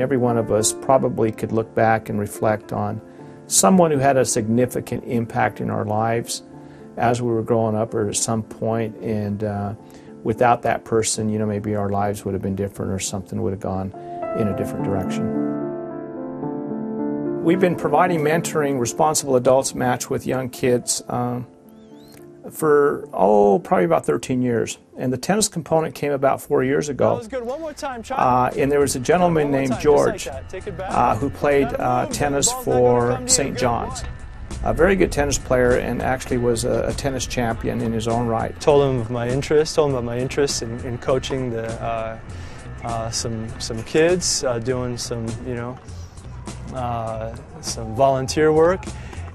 Every one of us probably could look back and reflect on someone who had a significant impact in our lives as we were growing up or at some point and uh, without that person you know maybe our lives would have been different or something would have gone in a different direction. We've been providing mentoring responsible adults match with young kids um, for oh probably about 13 years. And the tennis component came about four years ago. Time, uh, and there was a gentleman named time, george like uh, who played uh, tennis for st john's. a very good tennis player and actually was a, a, tennis champion in his own right. Told him of my interest told him about my interest in, in coaching the uh, uh, some some kids uh, doing some you know some volunteer work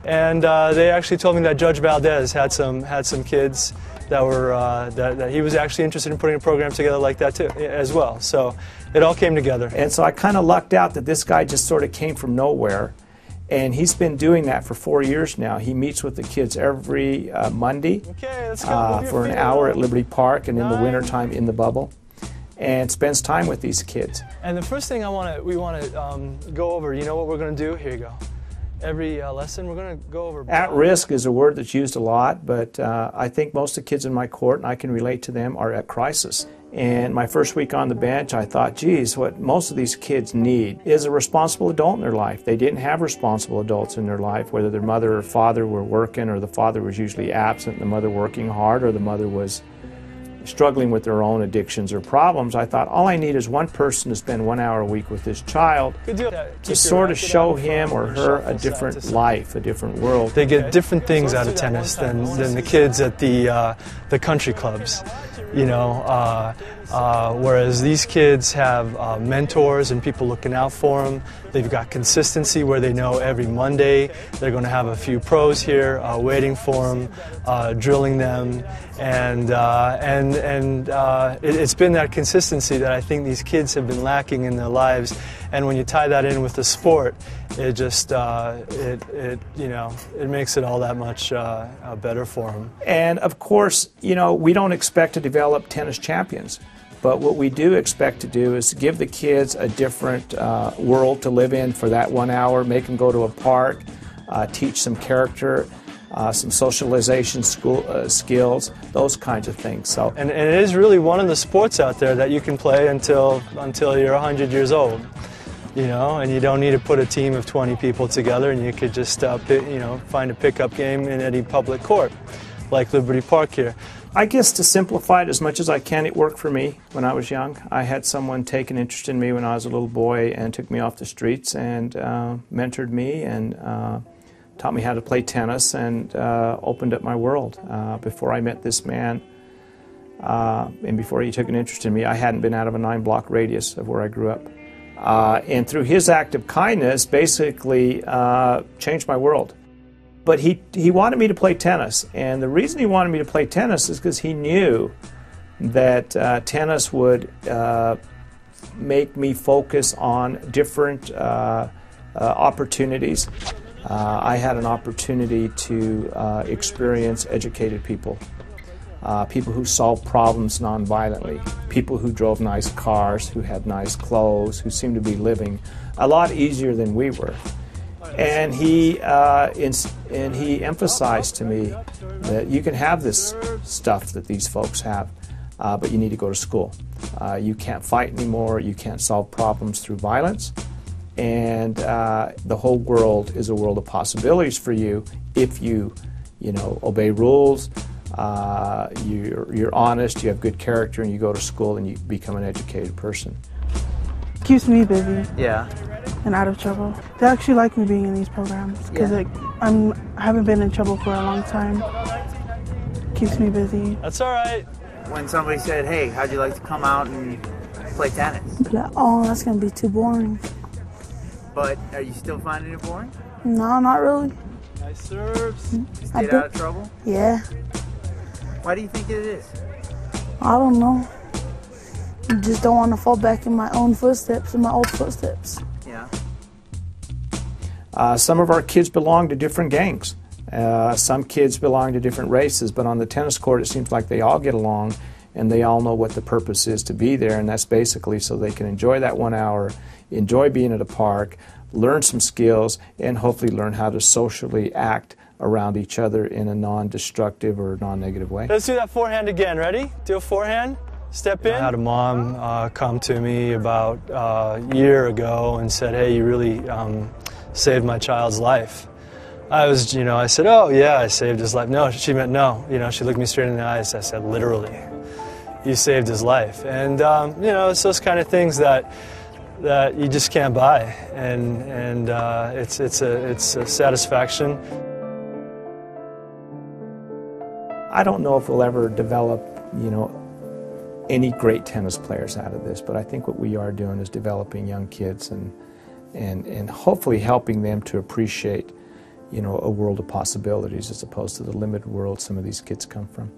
and uh, they actually told me that Judge Valdez had some had some kids that were uh, that, that, he was actually interested in putting a program together like that too as well. So it all came together. And so I kind of lucked out that this guy just sort of came from nowhere, and he's been doing that for four years now. He meets with the kids every uh, Monday okay, uh, for an hour at Liberty Park, and in the wintertime in the bubble. And spends time with these kids. And the first thing I want to we want to um, go over. You know what we're going to do? Here you go every uh, lesson. We're going to go over. At risk is a word that's used a lot, but uh, I think most of the kids in my court, and I can relate to them, are at crisis. And my first week on the bench, I thought, geez, what most of these kids need is a responsible adult in their life. They didn't have responsible adults in their life, whether their mother or father were working, or the father was usually absent, the mother working hard, or the mother was struggling with their own addictions or problems, I thought all I need is one person to spend one hour a week with this child to sort of show him or her a different life, a different world. They get different things out of tennis than, than the kids at the, uh, the country clubs you know. Uh, uh, whereas these kids have uh, mentors and people looking out for them. They've got consistency where they know every Monday they're going to have a few pros here uh, waiting for them, uh, drilling them, and uh, and and it, it's been that consistency that I think these kids have been lacking in their lives. And when you tie that in with the sport, it just it, it you know it makes it all that much better for them. And of course, you know we don't expect to develop tennis champions. But what we do expect to do is give the kids a different uh, world to live in for that one hour, make them go to a park, uh, teach some character, uh, some socialization school, uh, skills, those kinds of things. So, and, and, it is really one of the sports out there that you can play until until you're 100 years old. You know, and you don't need to put a team of 20 people together, and you could just uh, you know find a pickup game in any public court, like Liberty Park here. I guess to simplify it as much as I can, it worked for me when I was young. I had someone take an interest in me when I was a little boy and took me off the streets and uh, mentored me and uh, taught me how to play tennis and uh, opened up my world. Uh, before I met this man uh, and before he took an interest in me, I hadn't been out of a nine block radius of where I grew up. Uh, and through his act of kindness, basically changed my world. But he, he wanted me to play tennis. And the reason he wanted me to play tennis is because he knew that uh, tennis would uh, make me focus on different uh, uh opportunities. Uh, I had an opportunity to uh, experience educated people. People who solved problems nonviolently, people who drove nice cars, who had nice clothes, who seemed to be living a lot easier than we were. And he, uh, and he emphasized to me that you can have this stuff that these folks have, uh, but you need to go to school. Uh, you can't fight anymore. You can't solve problems through violence. And uh, the whole world is a world of possibilities for you if you, you know, obey rules, uh, you're, you're honest, you have good character, and you go to school and you become an educated person. Keeps me busy. Yeah and out of trouble. They actually like me being in these programs because yeah. I'm I haven't been in trouble for a long time. Keeps me busy. That's all right. When somebody said, "Hey, how'd you like to come out and play tennis?" Like, oh, that's gonna be too boring. But are you still finding it boring? No, not really. Nice serves. You stayed out of trouble? Yeah. Why do you think it is? I don't know. I just don't want to fall back in my own footsteps, in my old footsteps. Yeah. Uh, some of our kids belong to different gangs. Uh, some kids belong to different races, but on the tennis court, it seems like they all get along and they all know what the purpose is to be there, and that's basically so they can enjoy that one hour, enjoy being at a park, learn some skills, and hopefully learn how to socially act around each other in a non-destructive or non-negative way. Let's do that forehand again. Ready? Do a forehand. Step in. I had a mom uh, come to me about uh, a year ago and said, "Hey, you really um, saved my child's life." I was, you know, I said, "Oh yeah, I saved his life." No, she meant no. You know, she looked me straight in the eyes. I said, "Literally, you saved his life." And um, you know, it's those kind of things that that you just can't buy, and and uh, it's it's a it's a satisfaction. I don't know if we'll ever develop, you know, any great tennis players out of this, but I think what we are doing is developing young kids and, and, and hopefully helping them to appreciate, you know, a world of possibilities as opposed to the limited world some of these kids come from.